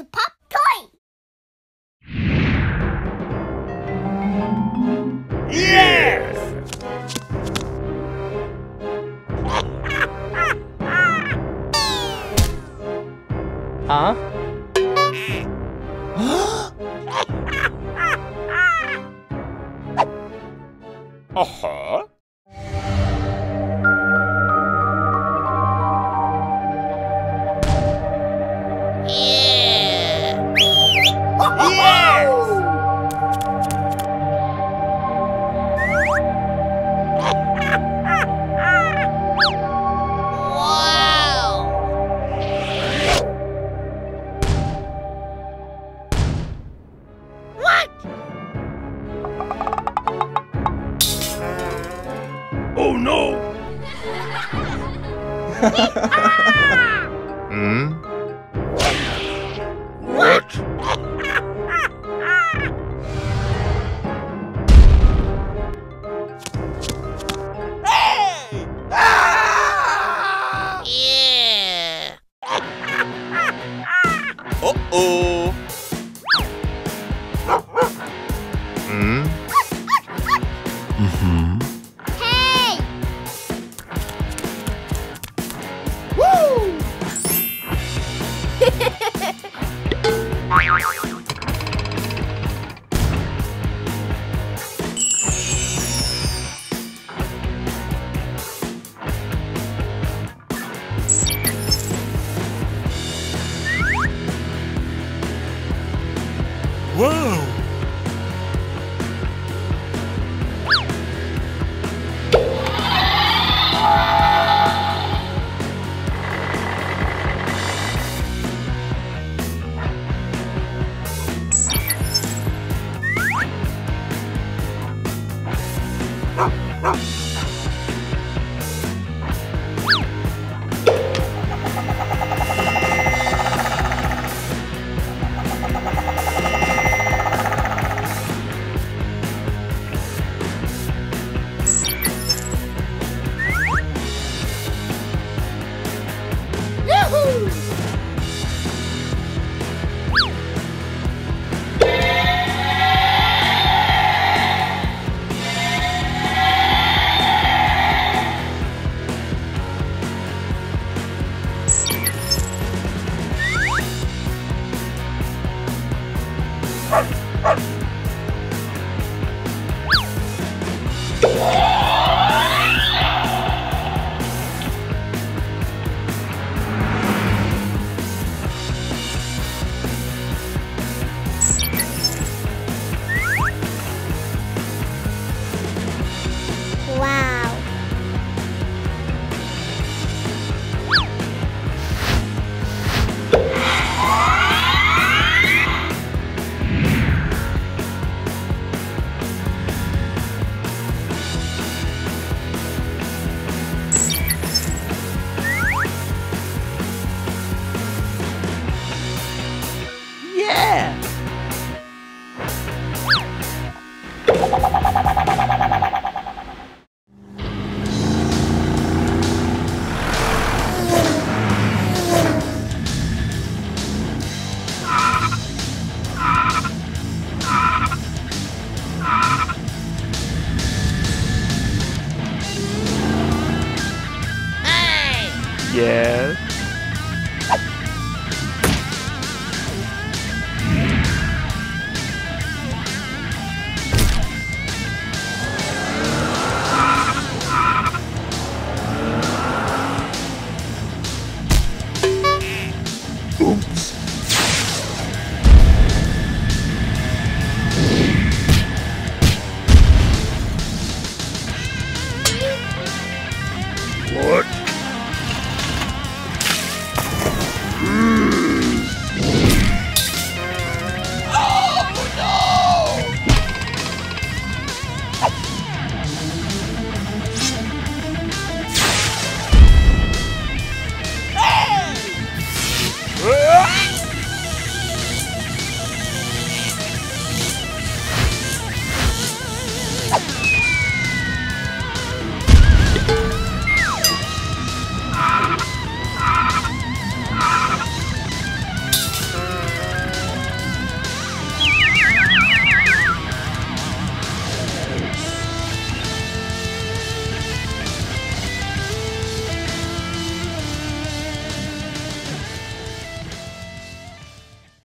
for the pop toy. Yes! Huh? Uh-huh. No! Hmm? Wow. Yes. Oops!